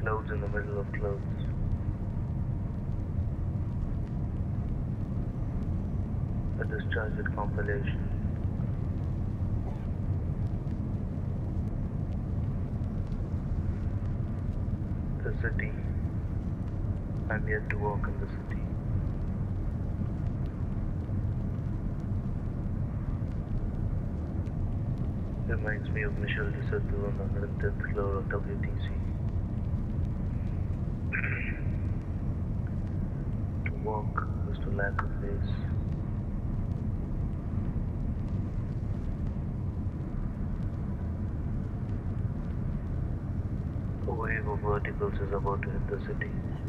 clouds in the middle of clouds. A discharged compilation. The city. I'm yet to walk in the city. Reminds me of Michel de Certeau on the 110th floor of WTC. to walk was to lack a face. A wave of verticals is about to hit the city.